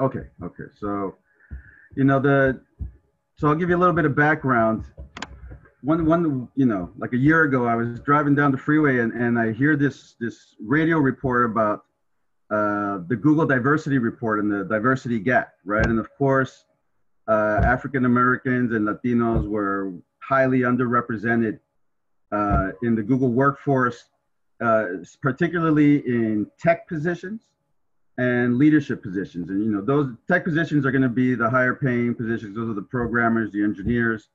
Okay, okay. So, you know the, so I'll give you a little bit of background. One, one, you know, like a year ago, I was driving down the freeway and, and I hear this this radio report about uh, the Google Diversity Report and the diversity gap, right? And of course, uh, African Americans and Latinos were highly underrepresented uh, in the Google workforce, uh, particularly in tech positions and leadership positions. And you know, those tech positions are going to be the higher paying positions. Those are the programmers, the engineers,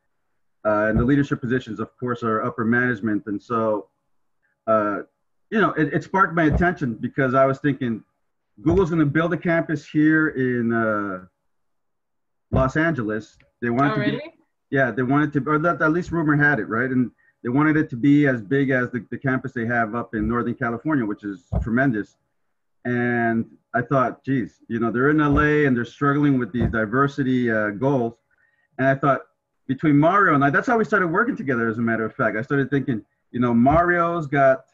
uh, and the leadership positions, of course, are upper management. And so, uh, you know, it, it, sparked my attention because I was thinking, Google's going to build a campus here in uh, Los Angeles. They wanted oh, to really? be, yeah, they wanted to, or that, at least rumor had it, right? And they wanted it to be as big as the, the campus they have up in Northern California, which is tremendous. And I thought, geez, you know, they're in LA and they're struggling with these diversity uh, goals. And I thought, between Mario and I, that's how we started working together, as a matter of fact. I started thinking, you know, Mario's got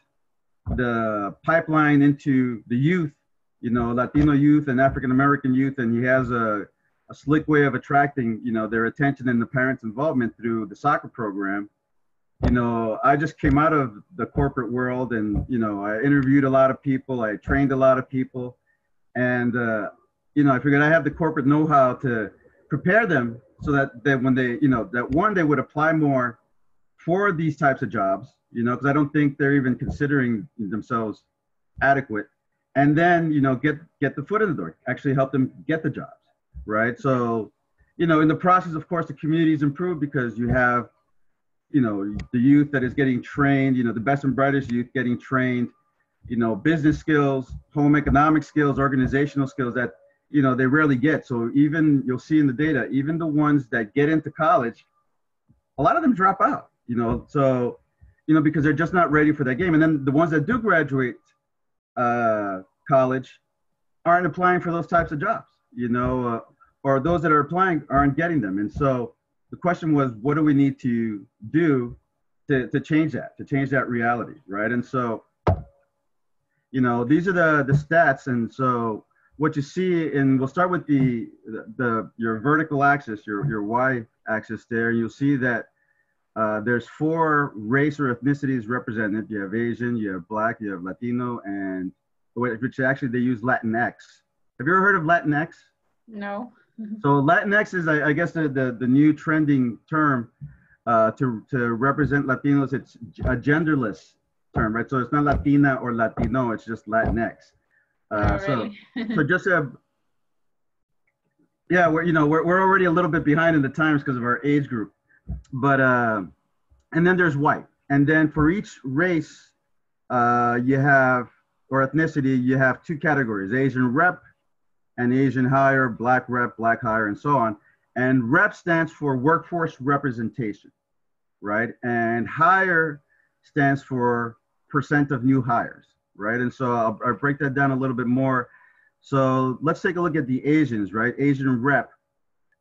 the pipeline into the youth, you know, Latino youth and African American youth, and he has a, a slick way of attracting, you know, their attention and the parents' involvement through the soccer program you know, I just came out of the corporate world and, you know, I interviewed a lot of people, I trained a lot of people. And, uh, you know, I figured I have the corporate know how to prepare them so that, that when they, you know, that one, they would apply more for these types of jobs, you know, because I don't think they're even considering themselves adequate. And then, you know, get get the foot in the door, actually help them get the jobs, right? So, you know, in the process, of course, the community's improved because you have you know the youth that is getting trained you know the best and brightest youth getting trained you know business skills home economic skills organizational skills that you know they rarely get. So even you'll see in the data even the ones that get into college a lot of them drop out you know. So you know because they're just not ready for that game. And then the ones that do graduate uh, college aren't applying for those types of jobs you know uh, or those that are applying aren't getting them. And so the question was, what do we need to do to, to change that, to change that reality, right? And so, you know, these are the, the stats. And so what you see, and we'll start with the, the, the your vertical axis, your, your Y axis there, you'll see that uh, there's four race or ethnicities represented. You have Asian, you have Black, you have Latino, and which actually they use Latinx. Have you ever heard of Latinx? No. So Latinx is, I, I guess, the, the, the, new trending term uh, to, to represent Latinos. It's a genderless term, right? So it's not Latina or Latino, it's just Latinx. Uh, so, so just a, yeah, we're, you know, we're, we're already a little bit behind in the times because of our age group. But, uh, and then there's white. And then for each race, uh, you have, or ethnicity, you have two categories, Asian rep and Asian hire, black rep, black hire, and so on. And rep stands for workforce representation, right? And hire stands for percent of new hires, right? And so I'll, I'll break that down a little bit more. So let's take a look at the Asians, right? Asian rep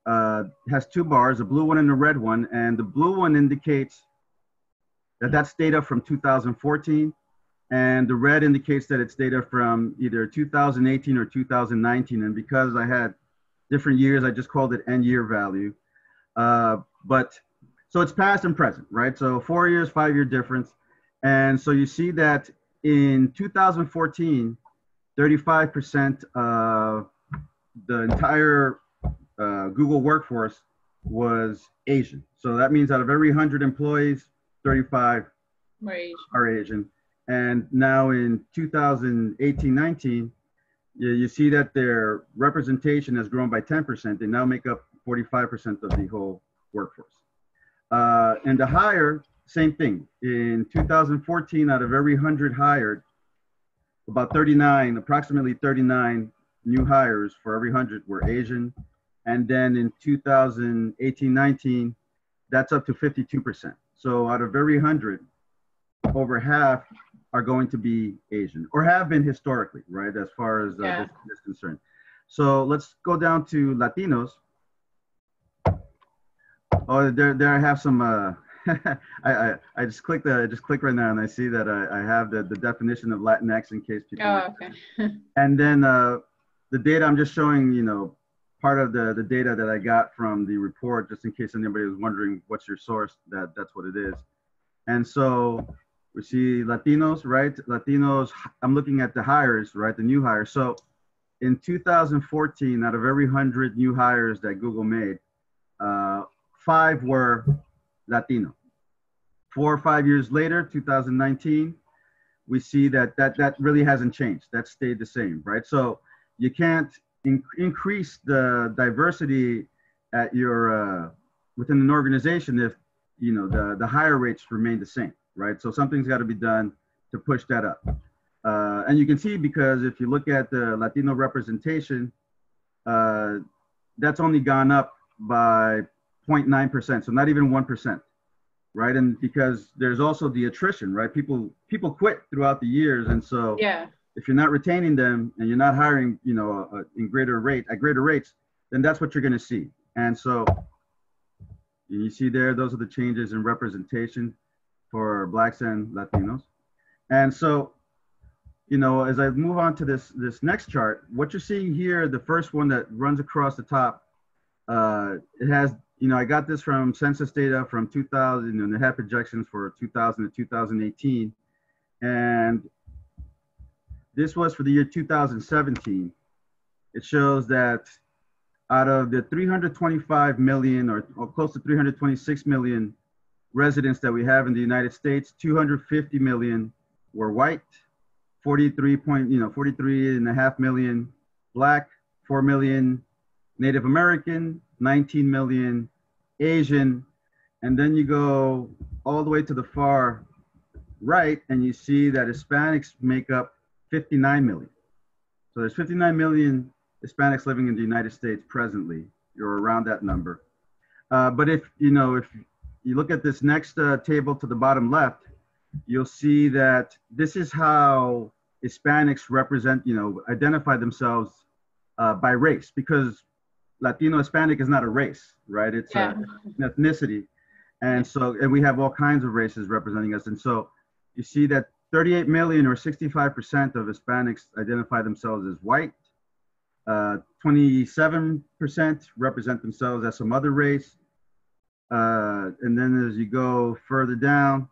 uh, has two bars, a blue one and a red one. And the blue one indicates that that's data from 2014 and the red indicates that it's data from either 2018 or 2019. And because I had different years, I just called it end year value. Uh, but so it's past and present, right? So four years, five year difference. And so you see that in 2014, 35% of the entire uh, Google workforce was Asian. So that means out of every 100 employees, 35 Asian. are Asian. And now in 2018 19, you, you see that their representation has grown by 10%. They now make up 45% of the whole workforce. Uh, and the hire, same thing. In 2014, out of every 100 hired, about 39, approximately 39 new hires for every 100 were Asian. And then in 2018 19, that's up to 52%. So out of every 100, over half are going to be Asian or have been historically, right? As far as uh, yeah. this, is concerned. So let's go down to Latinos. Oh, there, there I have some. Uh, I, I, I just click the, I just click right now and I see that I, I have the, the definition of Latinx in case people. Oh, okay. and then uh, the data I'm just showing, you know, part of the, the data that I got from the report, just in case anybody was wondering what's your source, that that's what it is. And so we see Latinos, right? Latinos, I'm looking at the hires, right? The new hires. So in 2014, out of every 100 new hires that Google made, uh, five were Latino. Four or five years later, 2019, we see that that, that really hasn't changed. That stayed the same, right? So you can't in, increase the diversity at your uh, within an organization if you know the the higher rates remain the same, right? So something's got to be done to push that up. Uh, and you can see because if you look at the Latino representation, uh, that's only gone up by 0.9%, so not even 1%, right? And because there's also the attrition, right? People people quit throughout the years, and so yeah if you're not retaining them and you're not hiring, you know, uh, in greater rate at greater rates, then that's what you're going to see. And so you see there, those are the changes in representation for blacks and Latinos. And so, you know, as I move on to this this next chart, what you're seeing here, the first one that runs across the top, uh, it has, you know, I got this from census data from 2000 and it had projections for 2000 to 2018. And this was for the year 2017. It shows that out of the 325 million or, or, close to 326 million residents that we have in the United States, 250 million were white, 43 point, you know, 43 and a half million black, 4 million Native American, 19 million Asian, and then you go all the way to the far right and you see that Hispanics make up 59 million. So there's 59 million Hispanics living in the United States presently, You're around that number. Uh, but if you know, if you look at this next uh, table to the bottom left, you'll see that this is how Hispanics represent, you know, identify themselves uh, by race because Latino Hispanic is not a race, right? It's yeah. a, an ethnicity. And so, and we have all kinds of races representing us. And so you see that 38 million or 65% of Hispanics identify themselves as white. Uh, 27% represent themselves as some other race. Uh, and then as you go further down,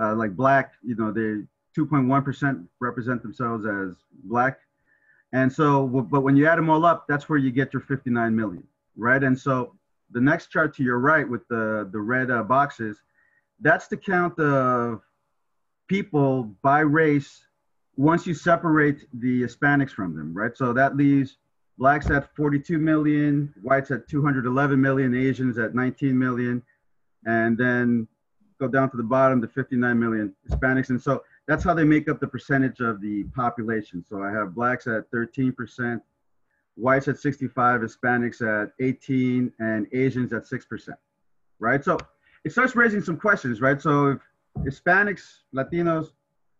uh, like black, you know, they 2.1% represent themselves as black. And so, but when you add them all up, that's where you get your 59 million, right? And so the next chart to your right with the, the red uh, boxes, that's the count of people by race once you separate the Hispanics from them, right? So that leaves blacks at 42 million, whites at 211 million, Asians at 19 million, and then go down to the bottom to 59 million Hispanics. And so that's how they make up the percentage of the population. So I have blacks at 13%, whites at 65, Hispanics at 18, and Asians at 6%, right? So it starts raising some questions, right? So if Hispanics, Latinos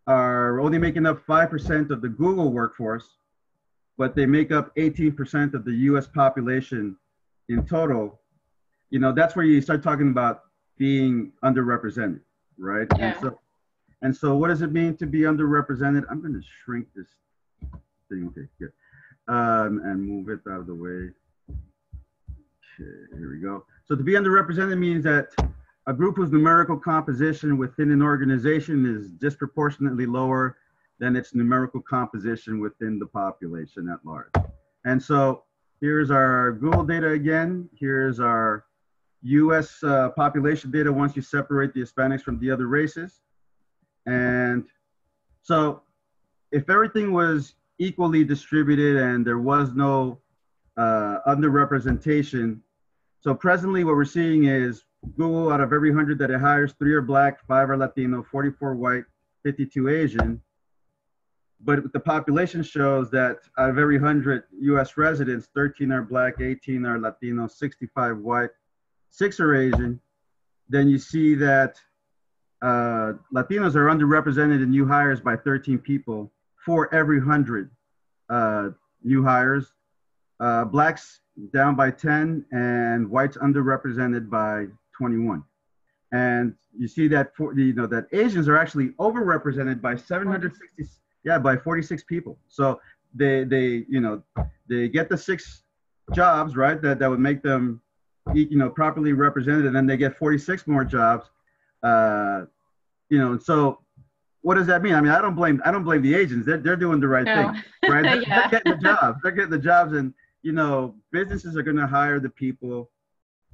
are only making up 5% of the Google workforce, but they make up 18% of the US population in total. You know, that's where you start talking about being underrepresented, right? Yeah. And so, and so what does it mean to be underrepresented? I'm going to shrink this thing. Okay, good. Um, and move it out of the way. Okay, here we go. So to be underrepresented means that a group whose numerical composition within an organization is disproportionately lower than its numerical composition within the population at large. And so here's our Google data again. Here's our US uh, population data once you separate the Hispanics from the other races. And so if everything was equally distributed and there was no uh, underrepresentation, so presently what we're seeing is Google, out of every 100 that it hires, three are black, five are Latino, 44 white, 52 Asian. But the population shows that out of every 100 US residents, 13 are black, 18 are Latino, 65 white, six are Asian. Then you see that uh, Latinos are underrepresented in new hires by 13 people for every 100 uh, new hires. Uh, blacks down by 10 and whites underrepresented by 21. And you see that for you know that Asians are actually overrepresented by 760 yeah by 46 people. So they they you know they get the six jobs, right? That that would make them, you know, properly represented, and then they get 46 more jobs. Uh, you know, so what does that mean? I mean, I don't blame I don't blame the Asians. They're they're doing the right no. thing, right? They're, yeah. they're, getting the jobs. They're getting the jobs, and you know, businesses are going to hire the people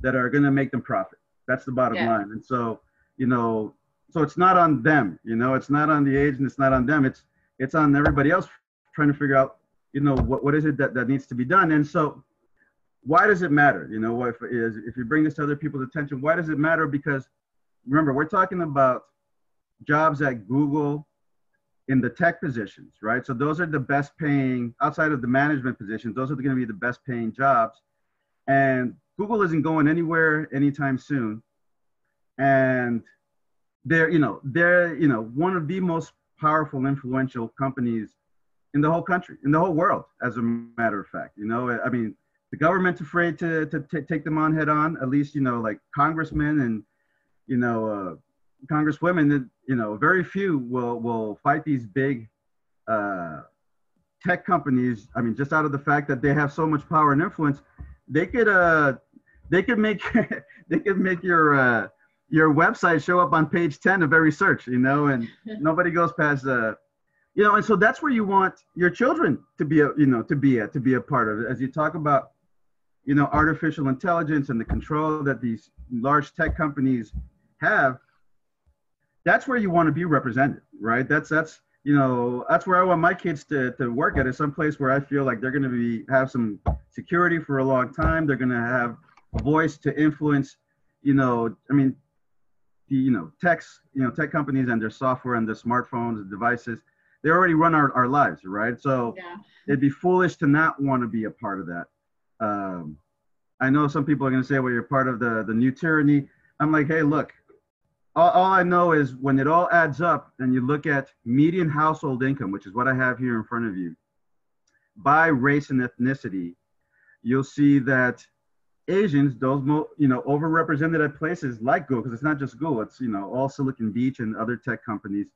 that are going to make them profit. That's the bottom yeah. line. And so, you know, so it's not on them. You know, it's not on the Asian. It's not on them. It's it's on everybody else trying to figure out, you know, what what is it that that needs to be done. And so, why does it matter? You know, if if you bring this to other people's attention, why does it matter? Because remember, we're talking about jobs at Google in the tech positions, right? So those are the best paying outside of the management positions. Those are going to be the best paying jobs, and Google isn't going anywhere anytime soon. And they're, you know, they're, you know, one of the most powerful, influential companies in the whole country, in the whole world, as a matter of fact. You know, I mean, the government's afraid to, to t- take them on head on, at least, you know, like congressmen and, you know, uh, congresswomen, you know, very few will, will fight these big uh, tech companies. I mean, just out of the fact that they have so much power and influence, they could, uh, they could make, they could make your, uh, your website show up on page 10 of every search, you know, and nobody goes past the, you know, and so that's where you want your children to be, a, you know, to be a, to be a part of it. As you talk about, you know, artificial intelligence and the control that these large tech companies have, that's where you want to be represented, right? That's, that's, you know, that's where I want my kids to, to work at is some place where I feel like they're going to be, have some security for a long time. They're going to have a voice to influence, you know, I mean, the, you know, techs, you know, tech companies and their software and their smartphones and devices, they already run our, our lives, right? So yeah. it'd be foolish to not want to be a part of that. Um, I know some people are going to say, well, you're part of the, the new tyranny. I'm like, hey, look, all, all I know is when it all adds up and you look at median household income, which is what I have here in front of you, by race and ethnicity, you'll see that Asians, those mo- you know overrepresented at places like Google, because it's not just Google, it's you know all Silicon Beach and other tech companies.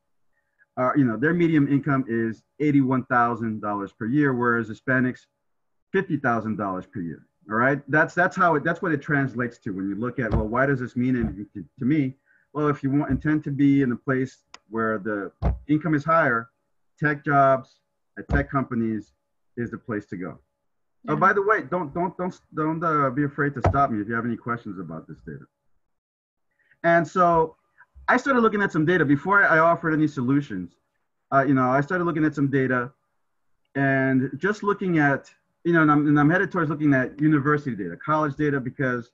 Are you know their median income is eighty-one thousand dollars per year, whereas Hispanics, fifty thousand dollars per year. All right, that's that's how it that's what it translates to when you look at well, why does this mean anything to, to me? Well, if you want intend to be in a place where the income is higher, tech jobs at tech companies is the place to go. Oh, by the way, don't don't don't don't uh, be afraid to stop me if you have any questions about this data. And so, I started looking at some data before I offered any solutions. Uh, you know, I started looking at some data, and just looking at you know, and I'm, and I'm headed towards looking at university data, college data, because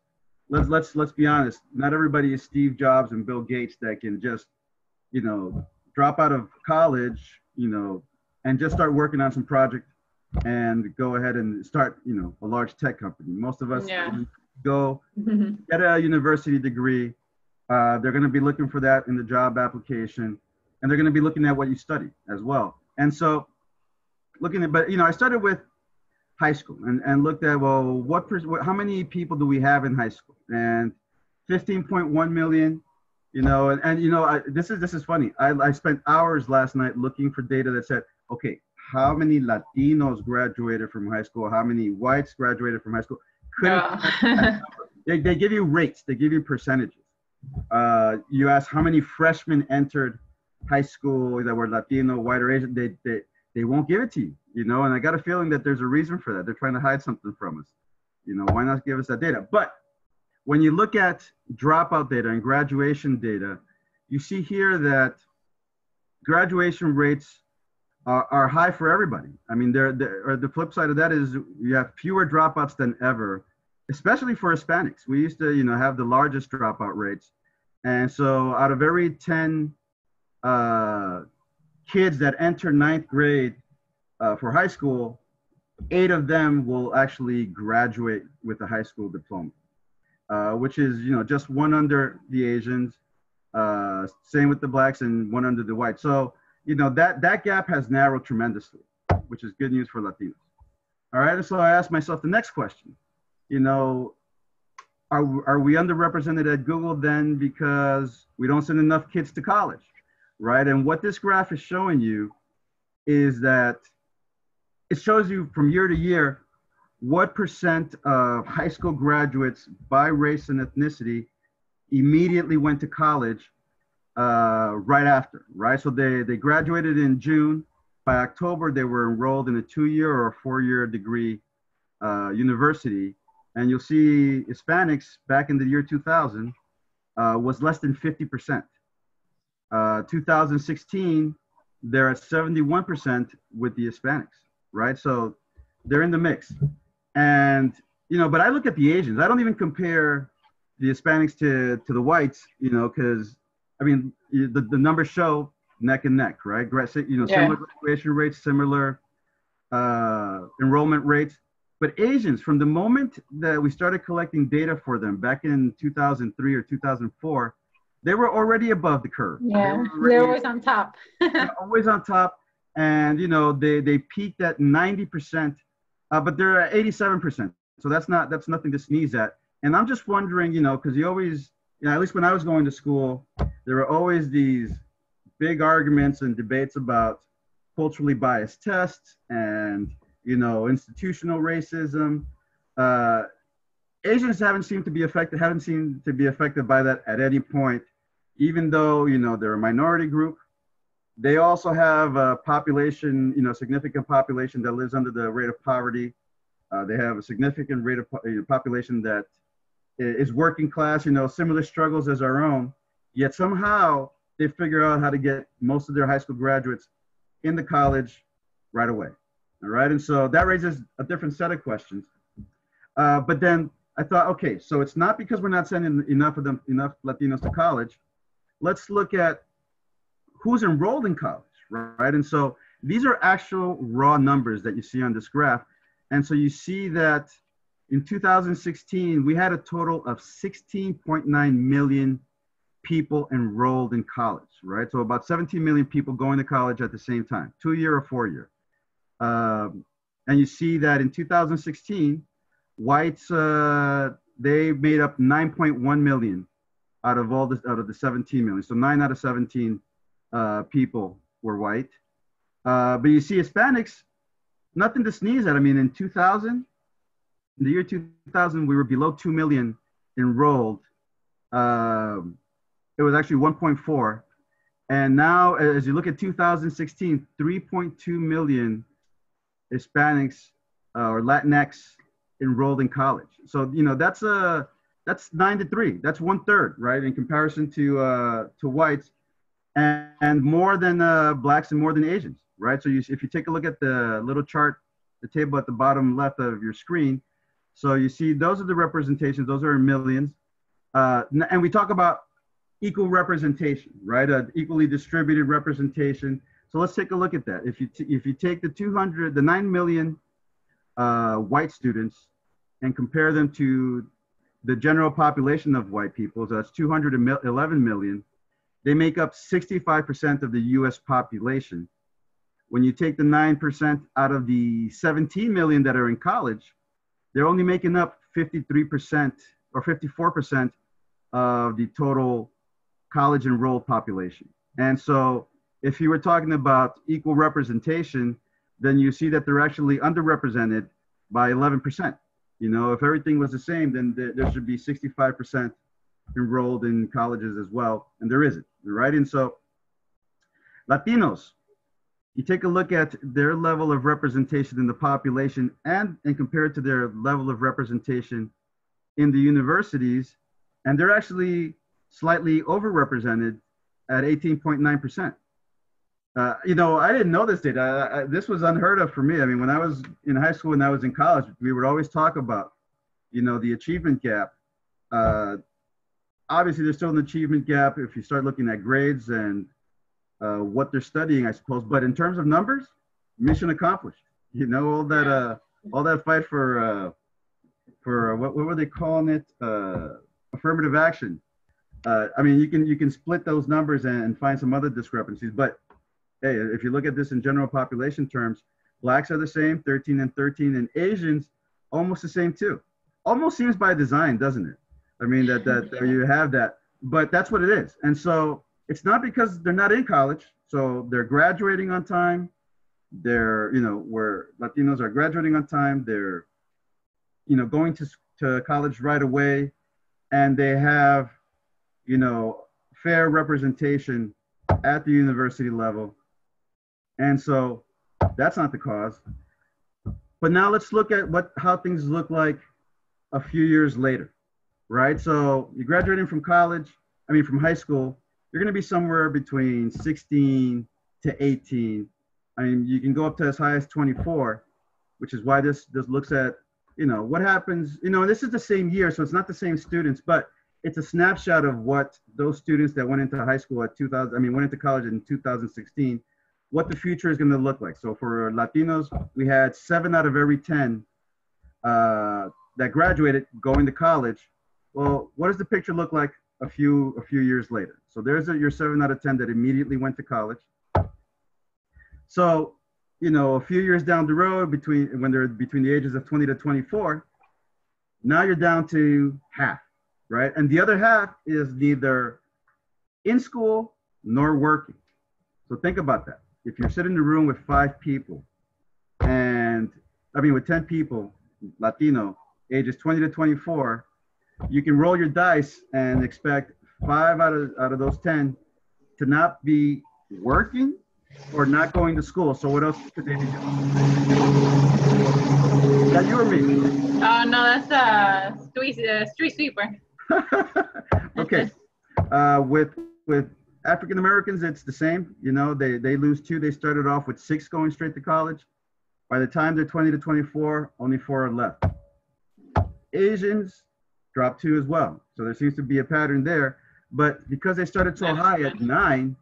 let's let's let's be honest, not everybody is Steve Jobs and Bill Gates that can just you know drop out of college, you know, and just start working on some project and go ahead and start, you know, a large tech company. Most of us yeah. go get a university degree. Uh, they're going to be looking for that in the job application, and they're going to be looking at what you study as well. And so, looking at, but you know, I started with high school and, and looked at well, what, what how many people do we have in high school? And 15.1 million you know and, and you know I, this is this is funny. I, I spent hours last night looking for data that said okay how many Latinos graduated from high school, how many whites graduated from high school. They, they give you rates, they give you percentages. Uh, you ask how many freshmen entered high school that were Latino, white, or Asian, they, they, they won't give it to you, you know, and I got a feeling that there's a reason for that. They're trying to hide something from us. You know, why not give us that data? But when you look at dropout data and graduation data, you see here that graduation rates are, are high for everybody. I mean, they're, they're, the flip side of that is you have fewer dropouts than ever, especially for Hispanics. We used to, you know, have the largest dropout rates. And so out of every 10 uh, kids that enter ninth grade uh, for high school, eight of them will actually graduate with a high school diploma, uh, which is, you know, just one under the Asians, uh, same with the blacks and one under the whites. So you know that that gap has narrowed tremendously, which is good news for Latinos. All right, and so I asked myself the next question. You know, are are we underrepresented at Google then because we don't send enough kids to college, right? And what this graph is showing you is that it shows you from year to year what percent of high school graduates by race and ethnicity immediately went to college uh, right after, right? So they, they graduated in June. By October, they were enrolled in a two year or a four year degree uh, university. And you'll see Hispanics back in the year 2000 uh, was less than 50%. Uh, 2016, they're at 71% with the Hispanics, right? So they're in the mix. And, you know, but I look at the Asians. I don't even compare the Hispanics to, to the whites, you know, because, I mean, the, the numbers show neck and neck, right? You know, similar yeah. graduation rates, similar uh, enrollment rates. But Asians, from the moment that we started collecting data for them back in 2003 or 2004, they were already above the curve. Yeah, they are always on top. always on top. And, you know, they, they peaked at 90%, uh, but they're at 87%. So that's not, that's nothing to sneeze at. And I'm just wondering, you know, because you always, you know, at least when I was going to school, there were always these big arguments and debates about culturally biased tests and you know institutional racism. Uh, Asians haven't seemed to be affected, haven't seemed to be affected by that at any point, even though you know they're a minority group. They also have a population, you know, significant population that lives under the rate of poverty. Uh, they have a significant rate of know, population that is working class, you know, similar struggles as our own. Yet somehow they figure out how to get most of their high school graduates into college right away. All right. And so that raises a different set of questions. Uh, but then I thought, okay, so it's not because we're not sending enough of them, enough Latinos to college. Let's look at who's enrolled in college, right? And so these are actual raw numbers that you see on this graph. And so you see that in 2016, we had a total of 16.9 million people enrolled in college, right? So about 17 million people going to college at the same time, two year or four year. Um, and you see that in 2016, whites uh, they made up 9.1 million out of all this out of the 17 million. So nine out of 17 uh, people were white. Uh, but you see Hispanics, nothing to sneeze at. I mean, in 2000, in the year 2000, we were below 2 million enrolled. Um, it was actually 1.4. And now, as you look at 2016, 3.2 million Hispanics uh, or Latinx enrolled in college. So you know that's a that's nine to three. That's one third, right, in comparison to uh, to whites, and, and more than uh, blacks and more than Asians, right? So you, if you take a look at the little chart, the table at the bottom left of your screen, so you see those are the representations. Those are millions, uh, and we talk about equal representation, right? An equally distributed representation. So let's take a look at that. If you if you take the 200, the 9 million uh, white students and compare them to the general population of white people, so that's 211 million, they make up 65% of the US population. When you take the 9% out of the 17 million that are in college, they're only making up 53% or 54% of the total college enrolled population. And so if you were talking about equal representation, then you see that they're actually underrepresented by 11%. You know, if everything was the same, then there should be 65% enrolled in colleges as well, and there isn't, right? And so Latinos, you take a look at their level of representation in the population and, and compare it to their level of representation in the universities, and they're actually slightly overrepresented at 18.9%. Uh, you know, I didn't know this data. I, I, this was unheard of for me. I mean, when I was in high school and I was in college, we would always talk about, you know, the achievement gap. Uh, obviously, there's still an achievement gap if you start looking at grades and uh, what they're studying, I suppose. But in terms of numbers, mission accomplished. You know, all that, uh, all that fight for, uh, for what, what were they calling it? Uh, affirmative action uh, I mean, you can you can split those numbers and, and, find some other discrepancies. But hey, if you look at this in general population terms, blacks are the same, 13 and 13, and Asians almost the same too. Almost seems by design, doesn't it? I mean that that, that you have that, but that's what it is. And so it's not because they're not in college, so they're graduating on time. They're you know where Latinos are graduating on time. They're you know, going to, to college right away and they have, you know, fair representation at the university level. And so that's not the cause. But now let's look at what how things look like a few years later, right? So you're graduating from college, I mean from high school, you're going to be somewhere between 16 to 18. I mean, you can go up to as high as 24, which is why this this looks at, you know, what happens, you know, this is the same year, so it's not the same students, but it's a snapshot of what those students that went into high school at 2000, I mean, went into college in 2016, what the future is going to look like. So for Latinos, we had seven out of every 10 uh, that graduated going to college. Well, what does the picture look like a few a few years later? So there's a, your seven out of 10 that immediately went to college. So, you know, a few years down the road, between when they're between the ages of 20 to 24, now you're down to half right? And the other half is neither in school nor working. So think about that. If you're sitting in a room with five people, and I mean with 10 people, Latino, ages 20 to 24, you can roll your dice and expect five out of out of those 10 to not be working or not going to school. So what else could they be doing? Is that you or me? Oh no, that's a uh, street uh, street sweeper. okay. Uh, with with African Americans, it's the same. You know, they they lose two. They started off with six going straight to college. By the time they're 20 to 24, only four are left. Asians drop two as well. So there seems to be a pattern there. But because they started so high at nine,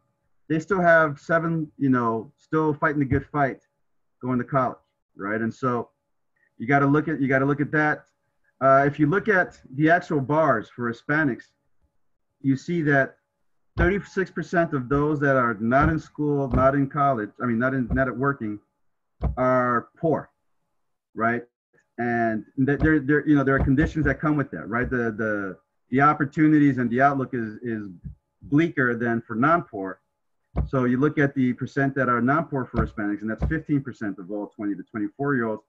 they still have seven, you know, still fighting the good fight going to college, right? And so you got to look at you got to look at that. Uh, if you look at the actual bars for Hispanics, you see that 36% of those that are not in school, not in college, I mean, not in, not at working, are poor, right? And there, there, you know, there are conditions that come with that, right? The, the, the opportunities and the outlook is, is bleaker than for non-poor. So you look at the percent that are non-poor for Hispanics, and that's 15% of all 20 to 24 year olds.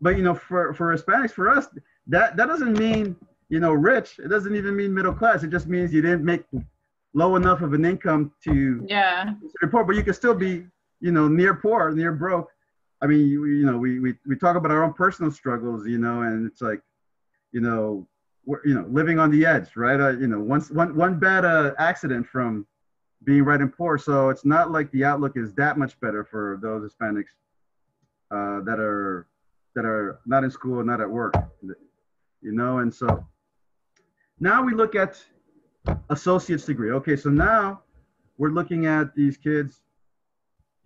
But you know, for for Hispanics, for us, that that doesn't mean you know rich. It doesn't even mean middle class. It just means you didn't make low enough of an income to yeah poor, but you can still be you know near poor, near broke. I mean, you, you know, we, we we talk about our own personal struggles, you know, and it's like, you know, we're, you know, living on the edge, right? Uh, you know, once one one bad uh, accident from being right and poor. So it's not like the outlook is that much better for those Hispanics uh, that are that are not in school, not at work, you know, and so now we look at associate's degree. Okay, so now we're looking at these kids,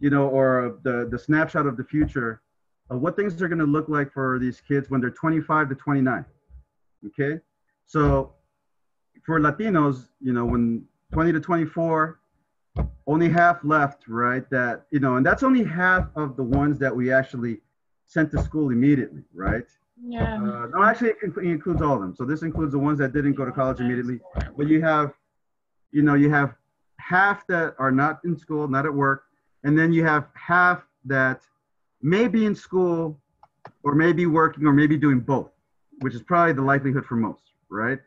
you know, or the, the snapshot of the future of what things are going to look like for these kids when they're 25 to 29. Okay, so for Latinos, you know, when 20 to 24, only half left, right? That, you know, and that's only half of the ones that we actually sent to school immediately, right? Yeah. Uh, no, actually, it, includes all of them. So this includes the ones that didn't go to college immediately. But you have, you know, you have half that are not in school, not at work, and then you have half that may be in school, or may be working, or maybe doing both, which is probably the likelihood for most, right?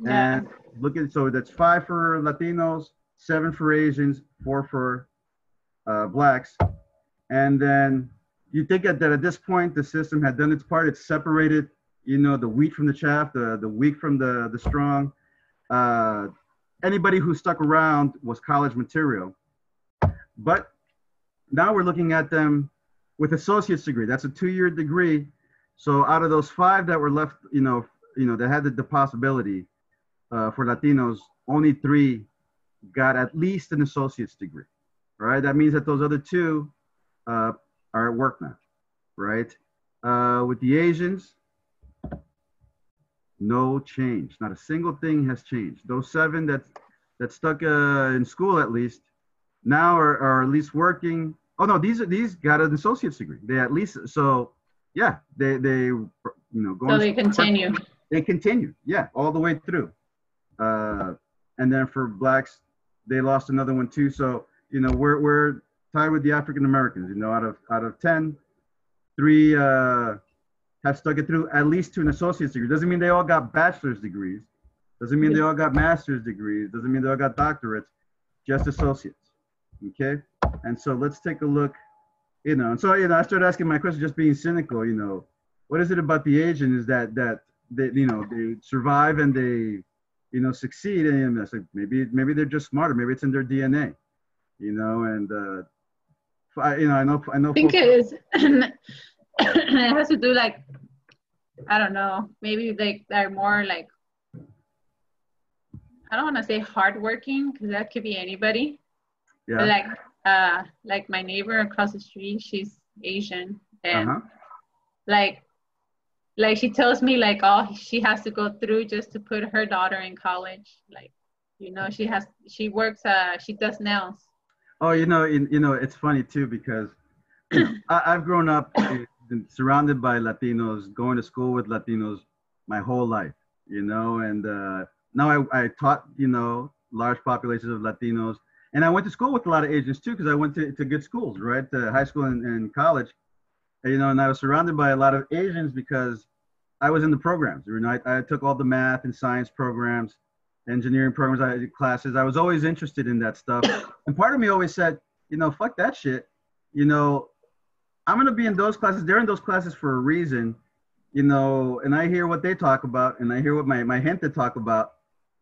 Yeah. And look at so that's five for Latinos, seven for Asians, four for uh, blacks, and then you think that at this point the system had done its part. It's separated, you know, the wheat from the chaff, the, the weak from the, the strong. Uh, anybody who stuck around was college material. But now we're looking at them with associate's degree. That's a two-year degree. So out of those five that were left, you know, you know, that had the, the possibility uh, for Latinos, only three got at least an associate's degree. Right. That means that those other two uh, are at work now, right? Uh, with the Asians, no change. Not a single thing has changed. Those seven that that stuck uh, in school at least now are, are at least working. Oh no, these are these got an associate's degree. They at least so yeah they they you know go. So they continue. Work, they continue, yeah, all the way through. Uh, and then for blacks, they lost another one too. So you know we're we're tied with the African Americans. You know, out of out of ten, three uh, have stuck it through at least to an associate's degree. Doesn't mean they all got bachelor's degrees. Doesn't mean they all got master's degrees. Doesn't mean they all got doctorates. Just associates. Okay. And so let's take a look. You know, and so you know, I started asking my question, just being cynical. You know, what is it about the Asian is that that they you know they survive and they you know succeed and I like maybe maybe they're just smarter. Maybe it's in their DNA. You know, and uh, I, you know, I know I know. I think it is. it has to do like I don't know, maybe they they're more like I don't want to say hardworking because that could be anybody. Yeah. Like uh like my neighbor across the street, she's Asian and Uh-huh. like like she tells me like all she has to go through just to put her daughter in college. Like you know she has she works uh she does nails. Oh, you know, you, you know, it's funny too because you know, I, I've grown up surrounded by Latinos, going to school with Latinos my whole life, you know, and uh, now I, I taught, you know, large populations of Latinos, and I went to school with a lot of Asians too because I went to, to good schools, right, to high school and, and college, and, you know, and I was surrounded by a lot of Asians because I was in the programs. You know, I, I took all the math and science programs, engineering programs, I did classes. I was always interested in that stuff. And part of me always said, you know, fuck that shit. You know, I'm gonna be in those classes. They're in those classes for a reason, you know. And I hear what they talk about, and I hear what my my gente talk about,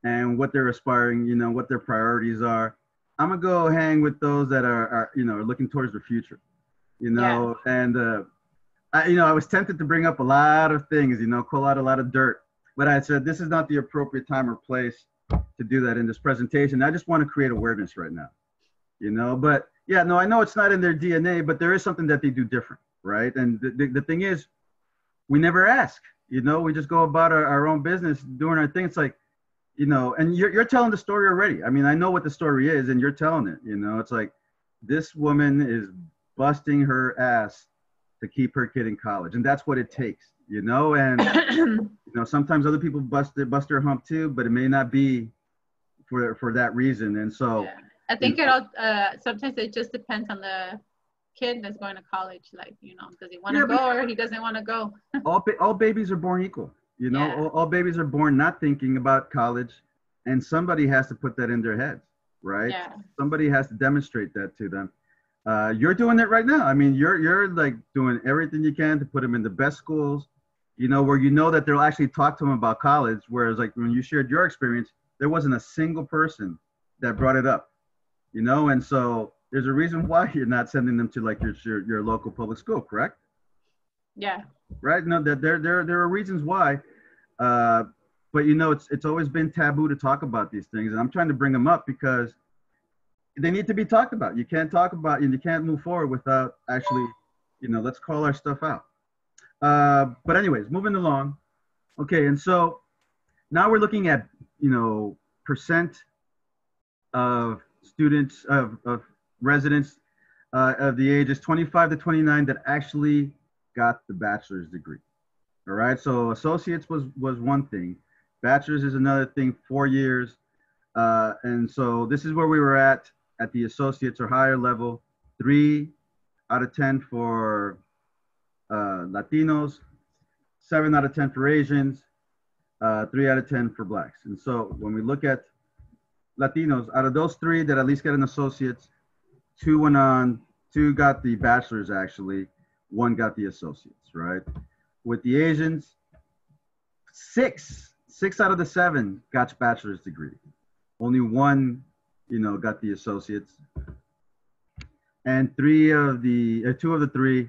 and what they're aspiring, you know, what their priorities are. I'm gonna go hang with those that are, are you know, are looking towards the future, you know. And uh, I, you know, I was tempted to bring up a lot of things, you know, pull out a lot of dirt, but I said this is not the appropriate time or place to do that in this presentation. I just want to create awareness right now, you know. But yeah, no, I know it's not in their DNA, but there is something that they do different, right? And the, the, the thing is, we never ask, you know, we just go about our, our own business, doing our thing. It's like, you know, and you're, you're telling the story already. I mean, I know what the story is, and you're telling it, you know, it's like this woman is busting her ass to keep her kid in college, and that's what it takes, you know, and you know sometimes other people bust their bust their hump too but it may not be for for that reason and so Yeah. I think it all uh sometimes it just depends on the kid that's going to college. Like, you know, does he want to Yeah, go or he doesn't want to go? all ba- all babies are born equal you know Yeah. all, all babies are born not thinking about college and somebody has to put that in their heads right? Yeah. somebody has to demonstrate that to them. Uh, you're doing it right now. I mean you're you're like doing everything you can to put them in the best schools you know where you know that they'll actually talk to them about college whereas like when you shared your experience there wasn't a single person that brought it up you know? And so there's a reason why you're not sending them to like your your, your local public school correct Yeah. right? No, that there there there are reasons why, uh, but you know it's it's always been taboo to talk about these things, and I'm trying to bring them up because they need to be talked about. You can't talk about and you can't move forward without actually, you know, let's call our stuff out. Uh, but anyways, moving along. Okay, and so now we're looking at you know percent of students of, of residents uh, of the ages 25 to 29 that actually got the bachelor's degree. All right, so associates was was one thing, bachelor's is another thing, four years, uh, and so this is where we were at at the associates or higher level, three out of ten for uh, Latinos, seven out of ten for Asians, uh, three out of ten for blacks. And so when we look at Latinos, out of those three that at least got an associate's, two went on, two got the bachelor's actually, one got the associates, right? With the Asians, six, six out of the seven got bachelor's degree. Only one, you know, got the associates. And three of the, uh, two of the three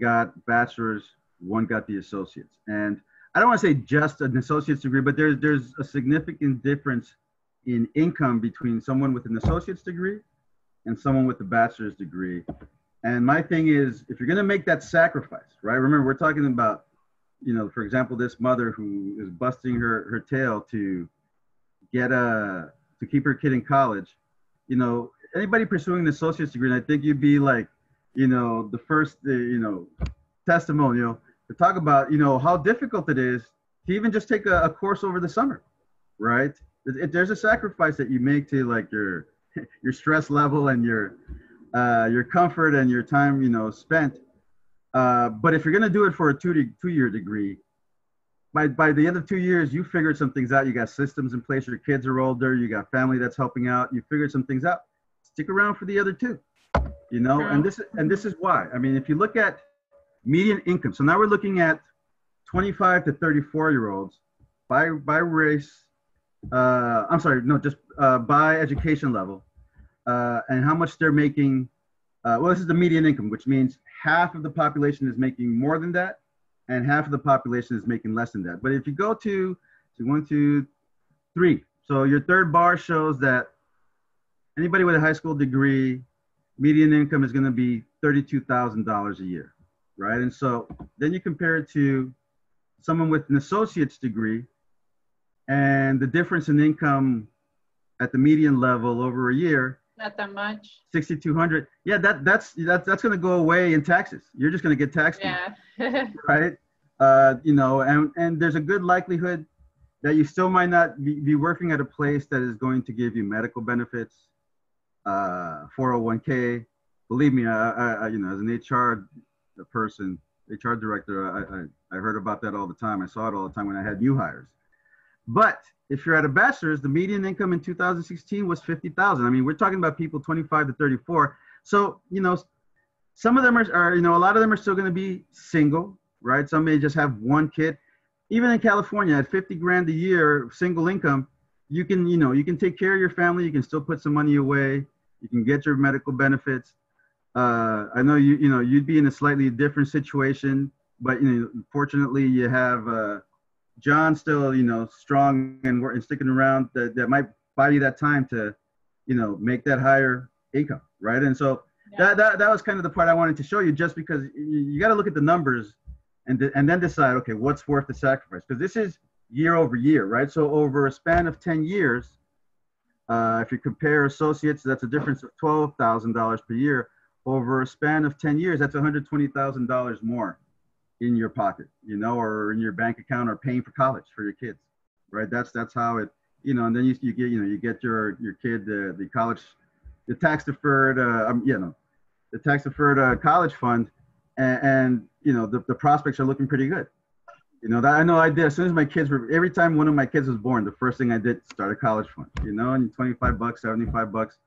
got bachelor's, one got the associates. And I don't want to say just an associate's degree, but there's there's a significant difference in income between someone with an associate's degree and someone with a bachelor's degree. And my thing is, if you're going to make that sacrifice, right? Remember, we're talking about, you know, for example, this mother who is busting her her tail to get a to keep her kid in college. You know, anybody pursuing an associate's degree, and I think you'd be like, you know, the first, uh, you know, testimonial to talk about, you know, how difficult it is to even just take a, a course over the summer, right? There's a sacrifice that you make to like your your stress level and your uh, your comfort and your time, you know, spent. Uh, but if you're going to do it for a two two year degree, by by the end of two years, you figured some things out. You got systems in place. Your kids are older. You got family that's helping out. You figured some things out. Stick around for the other two. You know, and this and this is why. I mean, if you look at median income, so now we're looking at 25 to 34 year olds by by race. Uh, I'm sorry, no, just uh, by education level, uh, and how much they're making. Uh, well, this is the median income, which means half of the population is making more than that, and half of the population is making less than that. But if you go to, so one, two, three. So your third bar shows that anybody with a high school degree, median income is going to be $32,000 a year, right? And so then you compare it to someone with an associate's degree, and the difference in income at the median level over a year not that much. 6200 yeah that that's that's that's going to go away in taxes. You're just going to get taxed yeah. right? Uh, you know and and there's a good likelihood that you still might not be, be working at a place that is going to give you medical benefits uh, 401k believe me I, I you know as an hr person hr director I, I i heard about that all the time. I saw it all the time when i had new hires but if you're at a bachelor's, the median income in 2016 was 50,000. I mean, we're talking about people 25 to 34. So, you know, some of them are, are you know, a lot of them are still going to be single, right? Some may just have one kid. Even in California, at 50 grand a year, single income, you can, you know, you can take care of your family. You can still put some money away. You can get your medical benefits. Uh, I know you, you know, you'd be in a slightly different situation, but you know, fortunately, you have. Uh, John still, you know, strong and, and sticking around that, that might buy you that time to, you know, make that higher income, right? And so yeah. that, that, that was kind of the part I wanted to show you just because you, you got to look at the numbers and, and then decide, okay, what's worth the sacrifice? Because this is year over year, right? So over a span of 10 years, uh, if you compare associates, that's a difference of $12,000 per year. Over a span of 10 years, that's $120,000 more in your pocket, you know, or in your bank account or paying for college for your kids, right? That's that's how it, you know, and then you, you get, you know, you get your your kid the the college, the tax deferred, uh, um, you know, the tax deferred uh, college fund, and, and you know the, the prospects are looking pretty good. You know, that I know I did as soon as my kids were every time one of my kids was born, the first thing I did start a college fund. You know, and 25 bucks, 75 bucks,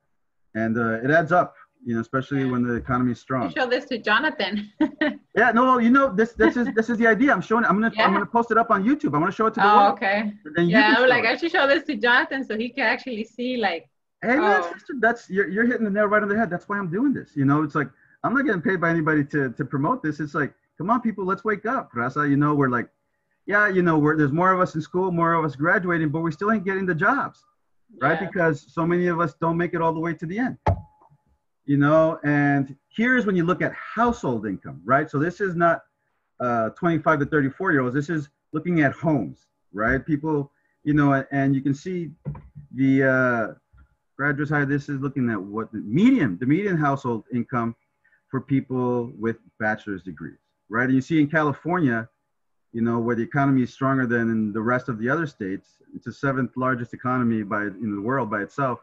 and uh, it adds up you know, especially when the economy is strong. You show this to Jonathan. yeah, no, you know, this this is this is the idea. I'm showing. I'm gonna yeah. I'm gonna post it up on YouTube. I want to show it to the oh, world. okay. yeah, I'm like, it. I should show this to Jonathan so he can actually see like. Hey man, oh. sister, that's you're you're hitting the nail right on the head. That's why I'm doing this. You know, it's like I'm not getting paid by anybody to to promote this. It's like, come on, people, let's wake up. Raza, you know, we're like, yeah, you know, we're there's more of us in school, more of us graduating, but we still ain't getting the jobs, right? Yeah. Because so many of us don't make it all the way to the end you know, and here's when you look at household income, right? So this is not uh, 25 to 34 year olds. This is looking at homes, right? People, you know, and you can see the uh, graduates high. This is looking at what the median, the median household income for people with bachelor's degrees, right? And you see in California, you know, where the economy is stronger than in the rest of the other states. It's the seventh largest economy by in the world by itself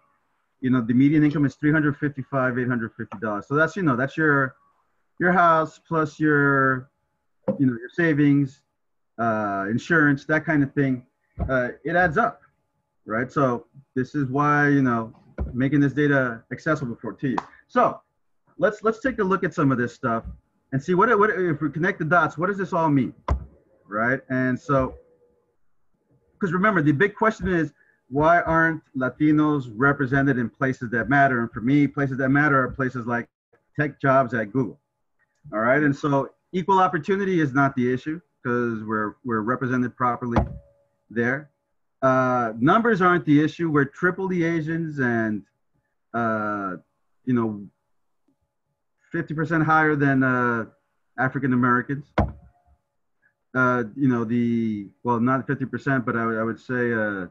you know the median income is 355 850 dollars. So that's you know that's your your house plus your you know your savings uh, insurance that kind of thing uh, it adds up right? So this is why you know making this data accessible for to you. So let's let's take a look at some of this stuff and see what, what if we connect the dots what does this all mean right? And so because remember the big question is why aren't Latinos represented in places that matter? And for me, places that matter are places like tech jobs at Google. All right. And so equal opportunity is not the issue because we're, we're represented properly there. Uh, numbers aren't the issue. We're triple the Asians and, uh, you know, 50% higher than uh, African Americans. Uh, you know, the, well, not 50%, but I, I would say uh,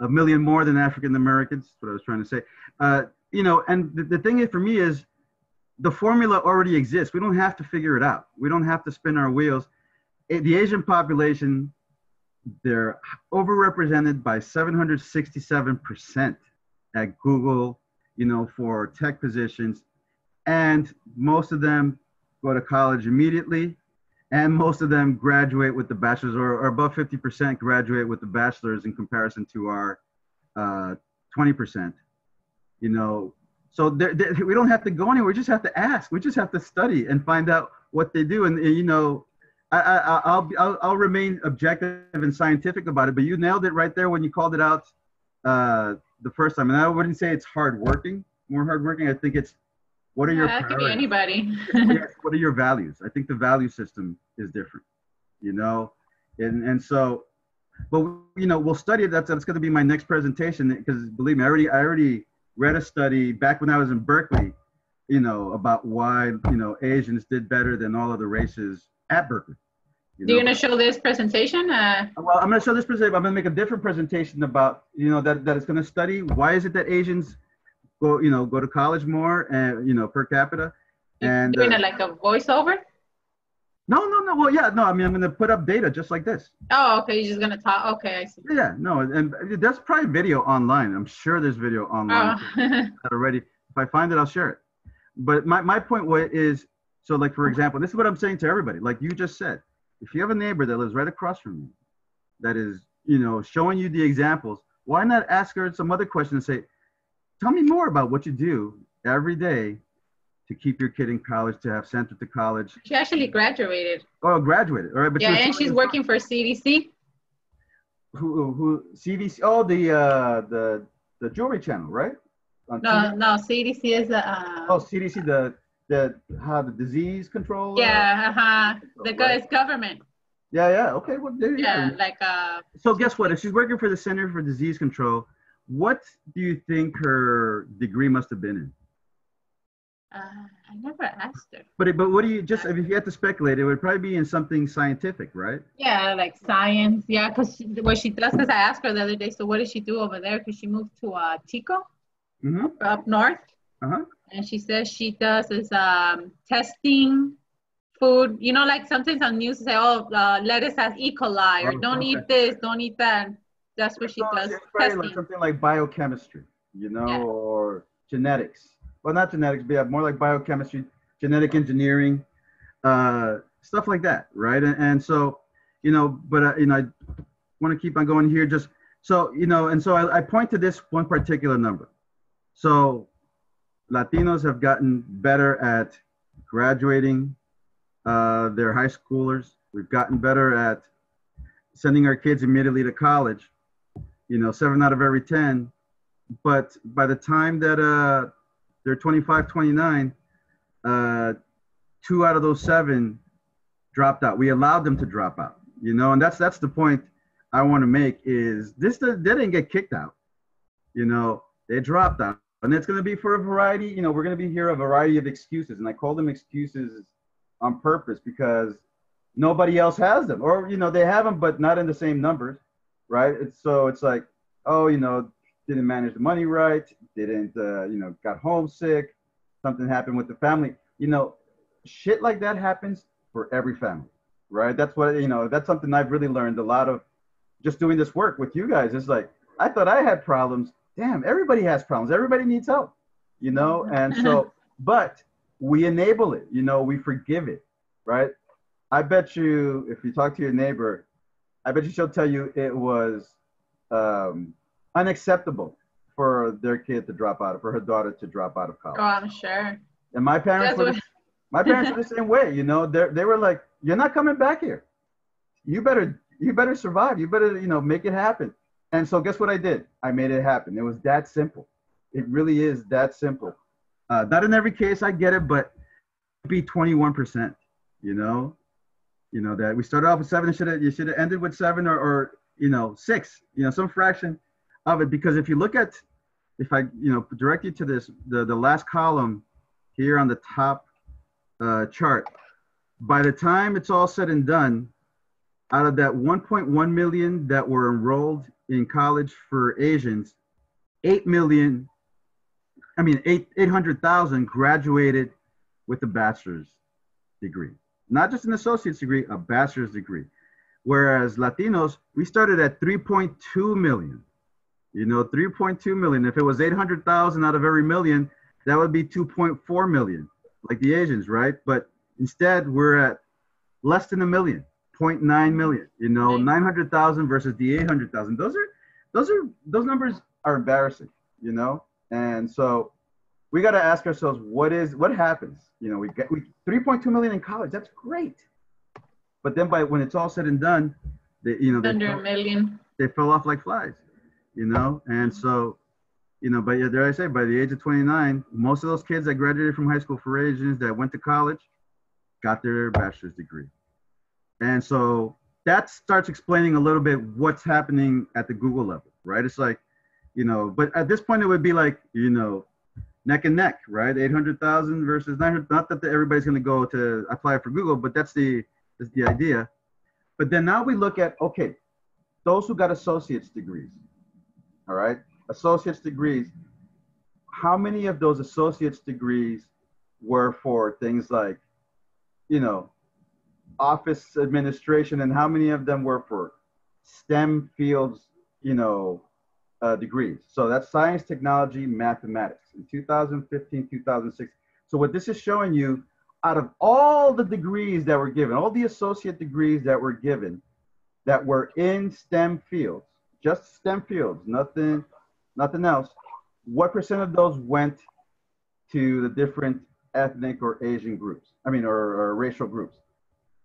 a million more than African Americans. What I was trying to say. Uh, you know, and the, the thing is for me is the formula already exists. We don't have to figure it out. We don't have to spin our wheels. It, the Asian population, they're overrepresented by 767% at Google, you know, for tech positions. And most of them go to college immediately, and most of them graduate with the bachelor's, or, or above 50% graduate with the bachelor's in comparison to our uh, 20%. You know, so they're, they're, we don't have to go anywhere. We just have to ask. We just have to study and find out what they do. And, you know, I, I, I'll, I'll, I'll remain objective and scientific about it. But you nailed it right there when you called it out uh, the first time. And I wouldn't say it's hard working, more hard working. I think it's what are yeah, your that could be anybody. what are your values? I think the value system is different, you know, and and so, but you know, we'll study it. That's that's going to be my next presentation because believe me, I already I already read a study back when I was in Berkeley, you know, about why you know Asians did better than all other races at Berkeley. You know? You're gonna show this presentation? Uh... Well, I'm gonna show this presentation. I'm gonna make a different presentation about you know that that it's gonna study why is it that Asians go you know go to college more and you know per capita. And doing uh, it like a voiceover. No, no, no. Well, yeah, no. I mean, I'm gonna put up data just like this. Oh, okay. You're just gonna talk. Okay, I see. Yeah, no, and that's probably video online. I'm sure there's video online oh. already. If I find it, I'll share it. But my my point is, so like for example, this is what I'm saying to everybody. Like you just said, if you have a neighbor that lives right across from you, that is, you know, showing you the examples, why not ask her some other question and say, tell me more about what you do every day to keep your kid in college, to have sent her to college. She actually graduated. Oh, graduated. All right. But yeah, and she's working for CDC. Who, who, CDC? Oh, the, uh, the, the jewelry channel, right? On no, TV? no, CDC is the. Uh, oh, CDC, the, the, how the disease control? Yeah, uh-huh. The right? government. Yeah, yeah. Okay. Well, there you yeah, go. like uh. So guess what? If she's working for the Center for Disease Control, what do you think her degree must have been in? Uh, I never asked her. But but what do you just if you had to speculate, it would probably be in something scientific, right? Yeah, like science. Yeah, because what she does, because I asked her the other day, so what does she do over there? Because she moved to uh, Chico, mm-hmm. up north. Uh-huh. And she says she does is um, testing food. You know, like sometimes on news they say, "Oh, uh, lettuce has E. coli," or oh, "Don't okay. eat this, don't eat that." That's what she does. Testing. Like something like biochemistry, you know, yeah. or genetics well, not genetics, but yeah, more like biochemistry, genetic engineering, uh, stuff like that, right? And, and so, you know, but uh, you know, I want to keep on going here. Just so you know, and so I, I point to this one particular number. So, Latinos have gotten better at graduating uh, their high schoolers. We've gotten better at sending our kids immediately to college. You know, seven out of every ten. But by the time that uh, they're 25, 29. Uh, two out of those seven dropped out. We allowed them to drop out, you know, and that's that's the point I want to make is this they didn't get kicked out, you know, they dropped out. And it's going to be for a variety, you know, we're going to be here a variety of excuses. And I call them excuses on purpose because nobody else has them. Or, you know, they have them, but not in the same numbers, right? It's, so it's like, oh, you know, didn't manage the money right, didn't, uh, you know, got homesick, something happened with the family. You know, shit like that happens for every family, right? That's what, you know, that's something I've really learned a lot of just doing this work with you guys. It's like, I thought I had problems. Damn, everybody has problems. Everybody needs help, you know? And so, but we enable it, you know, we forgive it, right? I bet you, if you talk to your neighbor, I bet you she'll tell you it was um, unacceptable for their kid to drop out, for her daughter to drop out of college. Oh, I'm sure. And my parents, were, my parents were the same way. You know, they they were like, "You're not coming back here. You better you better survive. You better you know make it happen." And so, guess what I did? I made it happen. It was that simple. It really is that simple. Uh, not in every case, I get it, but be 21%. You know, you know that we started off with seven. Should have you should have ended with seven or, or you know six. You know, some fraction of it because if you look at if I you know direct you to this the the last column here on the top uh, chart, by the time it's all said and done, out of that 1.1 million that were enrolled in college for Asians, 8 million, I mean 8 800,000 graduated with a bachelor's degree, not just an associate's degree, a bachelor's degree. Whereas Latinos, we started at 3.2 million. You know, 3.2 million. If it was 800,000 out of every million, that would be 2.4 million, like the Asians, right? But Instead, we're at less than a million, 0.9 million. You know, 900,000 versus the 800,000. Those are those are those numbers are embarrassing. You know, and so we got to ask ourselves what is what happens. You know, we get we 3.2 million in college. That's great, but then by when it's all said and done, they you know under a million. They fell off like flies. You know, and so you know, but yeah, dare I say, by the age of 29, most of those kids that graduated from high school for Asians that went to college got their bachelor's degree. And so that starts explaining a little bit what's happening at the Google level, right? It's like, you know, but at this point it would be like, you know, neck and neck, right? 800,000 versus 900. Not that everybody's going to go to apply for Google, but that's the, that's the idea. But then now we look at, okay, those who got associate's degrees, all right? associate's degrees, how many of those associate's degrees were for things like, you know, office administration, and how many of them were for STEM fields, you know, uh, degrees? So that's science, technology, mathematics in 2015, 2006. So what this is showing you, out of all the degrees that were given, all the associate degrees that were given, that were in STEM fields, just STEM fields, nothing nothing else, what percent of those went to the different ethnic or Asian groups? I mean, or, or racial groups.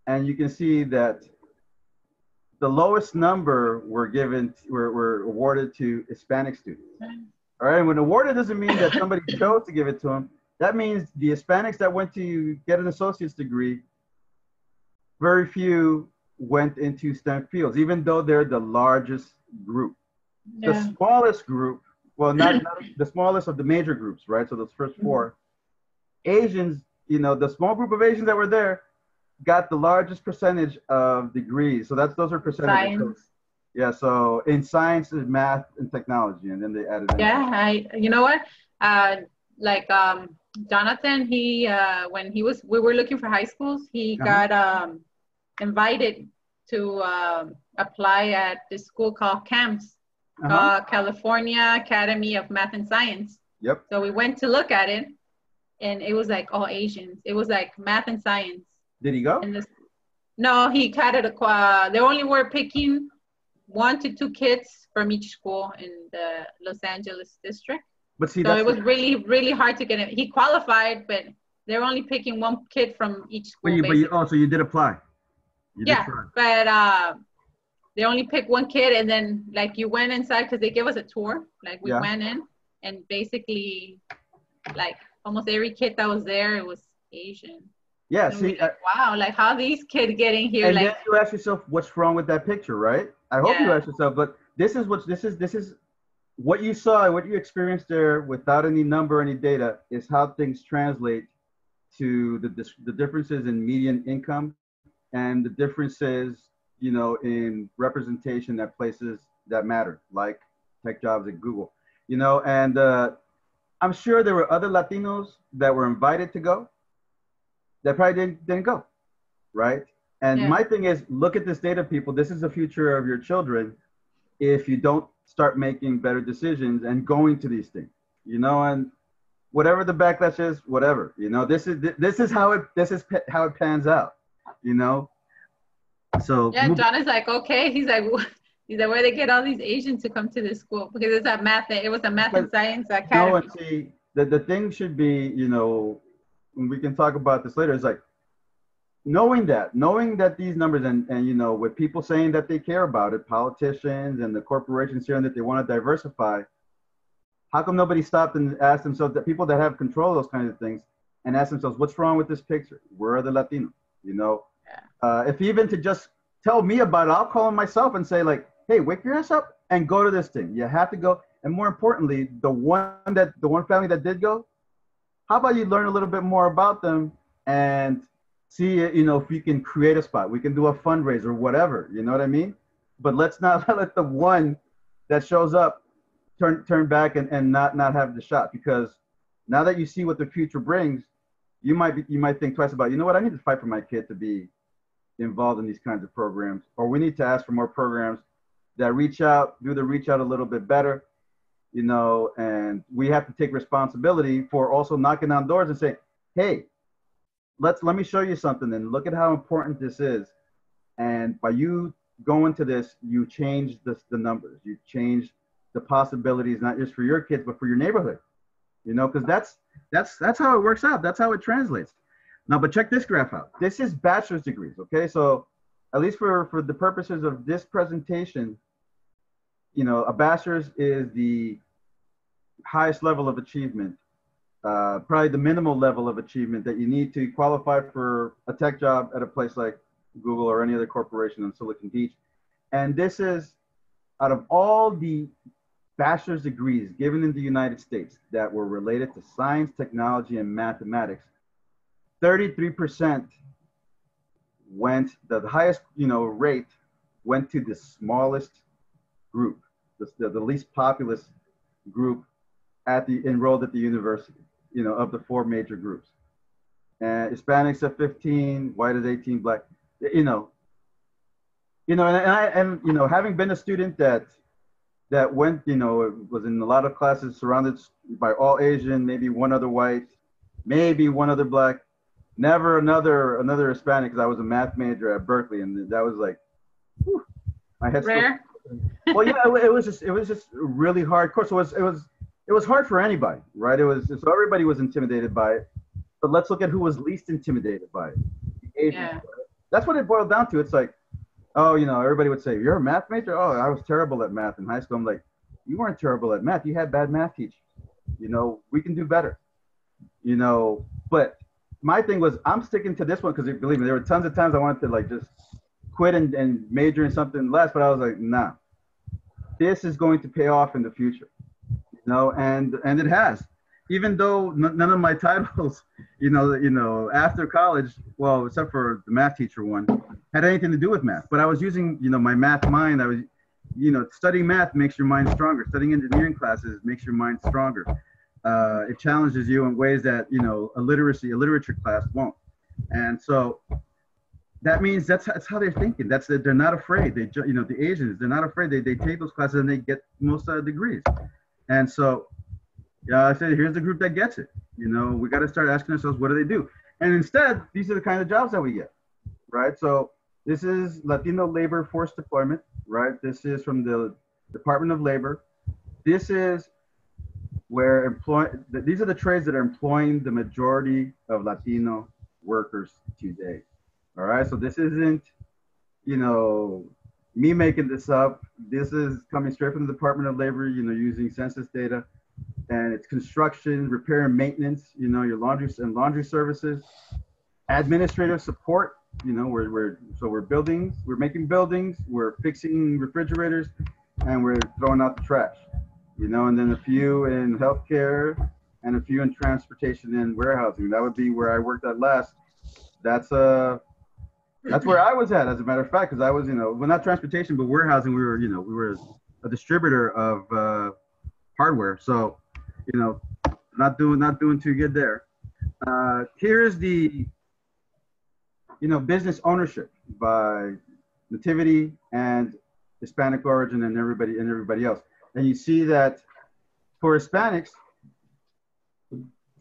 And you can see that the lowest number were given, were, were awarded to Hispanic students. All right, and when awarded doesn't mean that somebody chose to give it to them. That means the Hispanics that went to get an associate's degree, very few went into STEM fields, even though they're the largest group. Yeah. The smallest group, well, not, not, the smallest of the major groups, right? So those 1st mm-hmm. 4 Asians, you know, the small group of Asians that were there got the largest percentage of degrees. So that's those are percentages. Science. Yeah, so in science, and math, and technology, and then they added. Yeah, I. You know what? Uh, like um, Jonathan, he uh, when he was we were looking for high schools, he uh-huh. got um, invited to uh, apply at this school called CAMS, uh-huh. uh, California Academy of Math and Science. Yep. So we went to look at it, and it was like all Asians. It was like math and science. Did he go? This, no, he had it. Uh, they only were picking one to two kids from each school in the Los Angeles district. But see, so it was the, really, really hard to get him. He qualified, but they're only picking one kid from each school. But you, but you, oh, so you did apply. You yeah, did but uh, they only pick one kid and then like you went inside because they gave us a tour like we yeah. went in and basically like almost every kid that was there it was asian yeah see like, wow like how these kids getting here? And like then you ask yourself what's wrong with that picture? Right? I hope yeah. you ask yourself but this is what this is this is what you saw what you experienced there without any number any data is how things translate to the the differences in median income and the differences you know, in representation at places that matter, like tech jobs at Google, you know, and uh, I'm sure there were other Latinos that were invited to go that probably didn't, didn't go, right? And yeah. my thing is, look at this data, people. This is the future of your children. If you don't start making better decisions and going to these things, you know, and whatever the backlash is, whatever, you know, this is this is how it this is how it pans out, you know. So yeah, John is like, okay. He's like, he's like, where they get all these Asians to come to this school because it's a math. It was a math and science academy. No, and see, the the thing should be, you know, we can talk about this later. It's like knowing that, knowing that these numbers and and you know, with people saying that they care about it, politicians and the corporations saying that they want to diversify. How come nobody stopped and asked themselves that people that have control of those kinds of things and ask themselves, what's wrong with this picture? Where are the Latinos? You know, uh, if even to just tell me about it, I'll call him myself and say like, hey, wake your ass up and go to this thing. You have to go. And more importantly, the one that the one family that did go, how about you learn a little bit more about them and see, you know, if we can create a spot. We can do a fundraiser, whatever. You know what I mean? But let's not let the one that shows up turn turn back and, and not not have the shot because now that you see what the future brings, you might be, you might think twice about you know what I need to fight for my kid to be involved in these kinds of programs, or we need to ask for more programs that reach out, do the reach out a little bit better, you know, and we have to take responsibility for also knocking on doors and saying, hey, let's let me show you something and look at how important this is. And by you going to this, you change the, the numbers. You change the possibilities, not just for your kids, but for your neighborhood. You know, because that's that's that's how it works out. That's how it translates. Now, but check this graph out. This is bachelor's degrees. Okay, so at least for for the purposes of this presentation, you know, a bachelor's is the highest level of achievement uh, probably the minimal level of achievement that you need to qualify for a tech job at a place like Google or any other corporation in Silicon Beach. And this is out of all the bachelor's degrees given in the United States that were related to science, technology, and mathematics, 33% went, the highest, you know, rate went to the smallest group, the, the, least populous group at the enrolled at the university you know, of the four major groups. And Hispanics at 15, white at 18, black, you know, you know, and, I, and, you know, having been a student that, that went, you know, was in a lot of classes surrounded by all Asian, maybe one other white, maybe one other black, never another, another Hispanic because I was a math major at Berkeley. And that was like, whew, my head. Well, yeah, it, it was just, it was just really hard Of course. It was, it was, it was hard for anybody, right? It was so everybody was intimidated by it. But let's look at who was least intimidated by it. The Asians. Yeah. Right? That's what it boiled down to. It's like, oh, you know, everybody would say, You're a math major? Oh, I was terrible at math in high school. I'm like, You weren't terrible at math. You had bad math teachers. You know, we can do better. You know, but my thing was I'm sticking to this one because believe me, there were tons of times I wanted to like just quit and, and major in something less, but I was like, nah, this is going to pay off in the future You know, and and it has. Even though n- none of my titles, you know, you know, after college, well, except for the math teacher one, had anything to do with math. But I was using, you know, my math mind. I was, you know, studying math makes your mind stronger. Studying engineering classes makes your mind stronger. Uh, it challenges you in ways that you know a literacy, a literature class won't. And so that means that's, that's how they're thinking. That's that they're not afraid. They, you know, the Asians, they're not afraid. They, they take those classes and they get most uh, degrees. And so, yeah, I said, here's the group that gets it. You know, we got to start asking ourselves, what do they do? And instead, these are the kind of jobs that we get, right? So this is Latino labor force deployment, right? This is from the Department of Labor. This is where employ these are the trades that are employing the majority of Latino workers today. All right, so this isn't, you know, me making this up. This is coming straight from the Department of Labor, you know, using census data. And it's construction, repair and maintenance, you know, your laundry and laundry services, administrative support, you know, we're, we're so we're buildings, we're making buildings, we're fixing refrigerators, and we're throwing out the trash, you know, and then a few in healthcare and a few in transportation and warehousing. That would be where I worked at last. That's a that's where I was at, as a matter of fact, because I was, you know, well, not transportation, but warehousing. We were, you know, we were a distributor of uh, hardware. So, you know, not doing not doing too good there. Uh, here's the, you know, business ownership by nativity and Hispanic origin and everybody and everybody else. And you see that for Hispanics,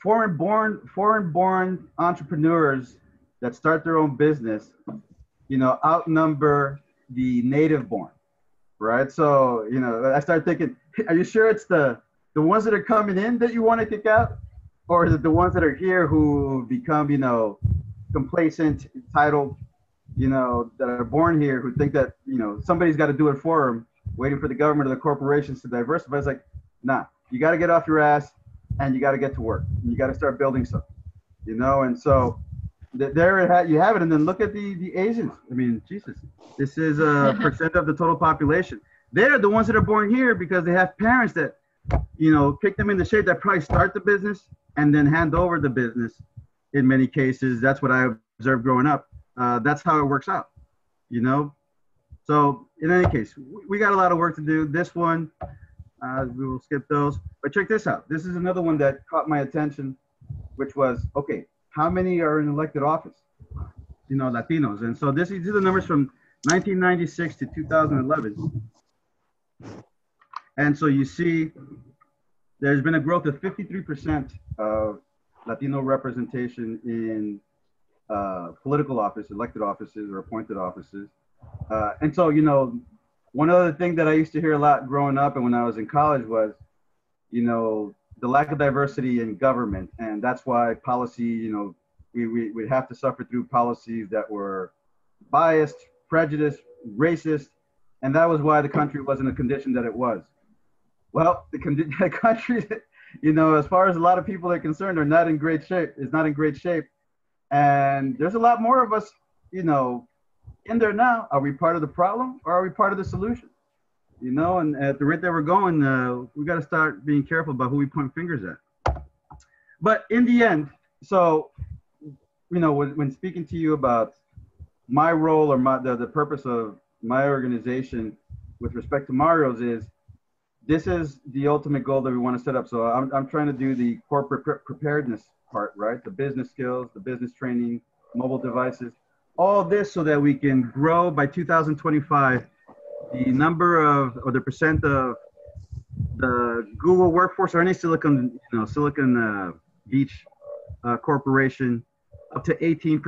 foreign born foreign born entrepreneurs that start their own business, you know, outnumber the native born, right? So, you know, I start thinking, are you sure it's the the ones that are coming in that you want to kick out, or is it the ones that are here who become, you know, complacent, entitled, you know, that are born here who think that you know somebody's got to do it for them, waiting for the government or the corporations to diversify? It's like, nah, you got to get off your ass and you got to get to work. You got to start building something, you know, and so there you have it. And then look at the, the Asians. I mean, Jesus, this is a percent of the total population. They're the ones that are born here because they have parents that, you know, kick them in the shape that probably start the business and then hand over the business in many cases. That's what I observed growing up. Uh, that's how it works out, you know? So in any case, we got a lot of work to do. This one, uh, we will skip those. But check this out. This is another one that caught my attention, which was, okay, how many are in elected office? You know, Latinos. And so this, these are the numbers from 1996 to 2011. And so you see there's been a growth of 53% of Latino representation in uh, political office, elected offices or appointed offices. Uh, and so, you know, one other thing that I used to hear a lot growing up and when I was in college was, you know, the lack of diversity in government. And that's why policy, you know, we, we, we have to suffer through policies that were biased, prejudiced, racist. And that was why the country was in the condition that it was. Well, the, con- the country, you know, as far as a lot of people are concerned, are not in great shape. Is not in great shape. And there's a lot more of us, you know, in there now. Are we part of the problem or are we part of the solution? You know, and at the rate that we're going, uh, we got to start being careful about who we point fingers at. But in the end, so, you know, when, when speaking to you about my role or my, the, the purpose of my organization with respect to Mario's is this is the ultimate goal that we want to set up. So I'm, I'm trying to do the corporate pre- preparedness part, right? The business skills, the business training, mobile devices, all this so that we can grow by 2025 the number of or the percent of the Google workforce or any Silicon, you know, Silicon uh, Beach uh, corporation up to 18%